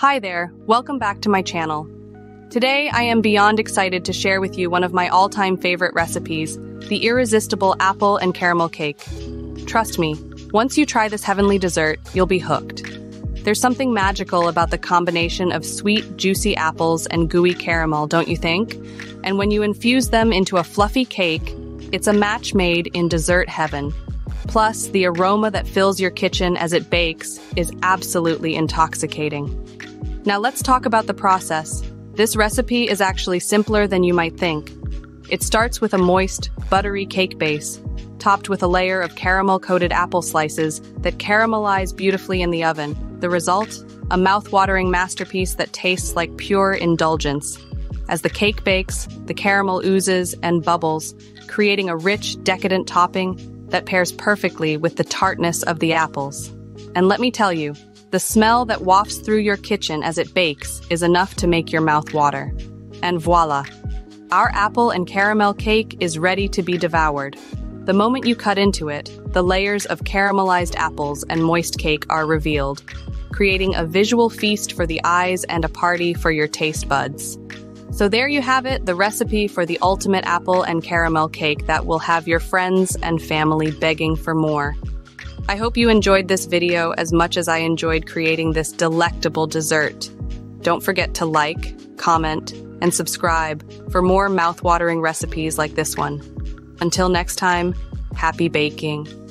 Hi there, welcome back to my channel. Today, I am beyond excited to share with you one of my all-time favorite recipes, the irresistible apple and caramel cake. Trust me, once you try this heavenly dessert, you'll be hooked. There's something magical about the combination of sweet, juicy apples and gooey caramel, don't you think? And when you infuse them into a fluffy cake, it's a match made in dessert heaven. Plus, the aroma that fills your kitchen as it bakes is absolutely intoxicating. Now let's talk about the process. This recipe is actually simpler than you might think. It starts with a moist, buttery cake base, topped with a layer of caramel-coated apple slices that caramelize beautifully in the oven. The result? A mouth-watering masterpiece that tastes like pure indulgence. As the cake bakes, the caramel oozes and bubbles, creating a rich, decadent topping that pairs perfectly with the tartness of the apples. And let me tell you, the smell that wafts through your kitchen as it bakes is enough to make your mouth water. And voila! Our apple and caramel cake is ready to be devoured. The moment you cut into it, the layers of caramelized apples and moist cake are revealed, creating a visual feast for the eyes and a party for your taste buds. So there you have it, the recipe for the ultimate apple and caramel cake that will have your friends and family begging for more. I hope you enjoyed this video as much as I enjoyed creating this delectable dessert. Don't forget to like, comment, and subscribe for more mouth-watering recipes like this one. Until next time, happy baking.